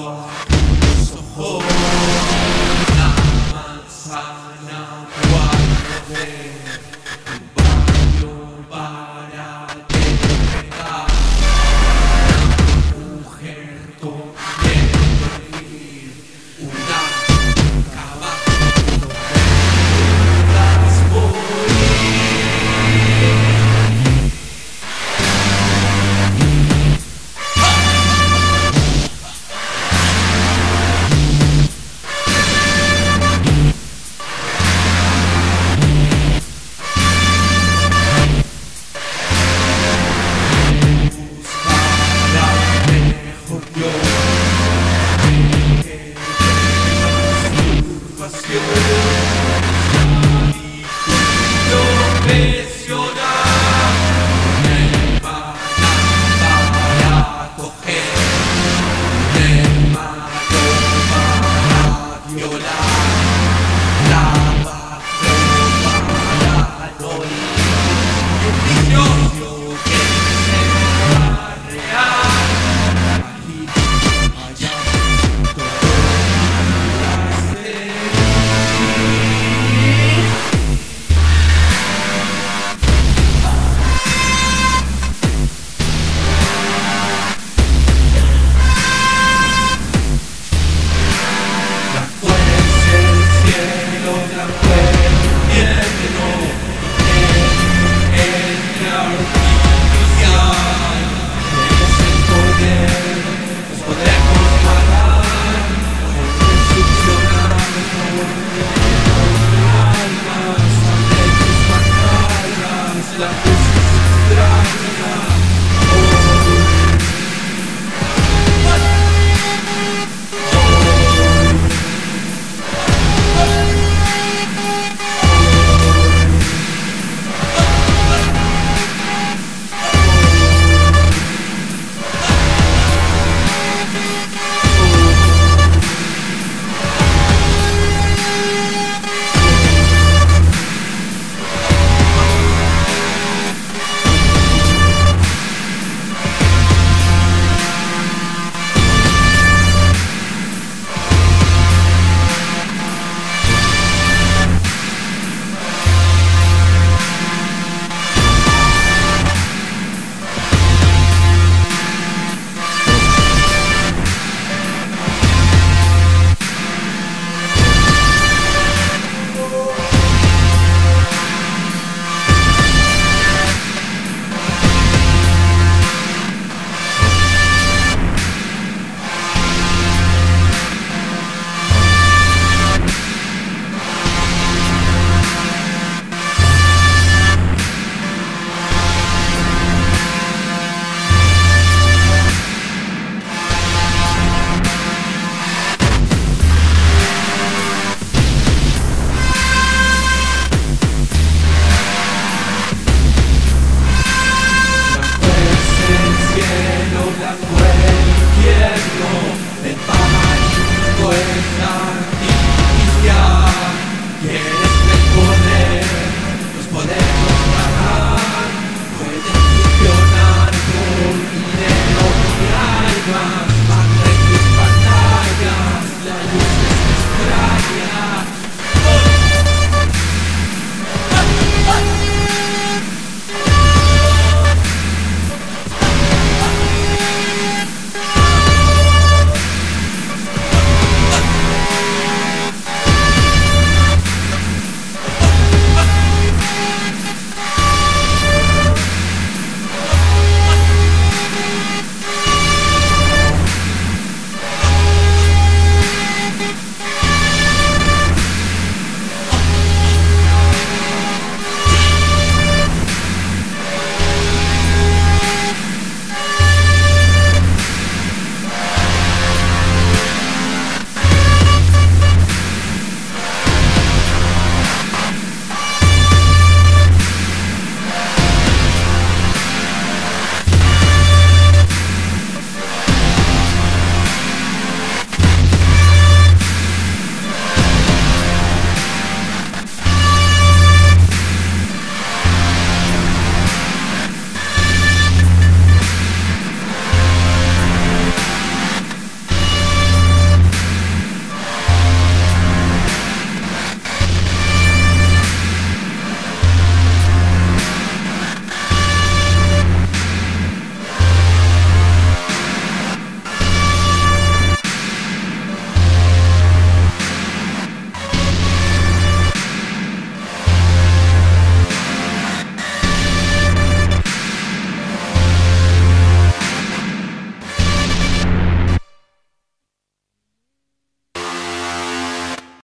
Allah.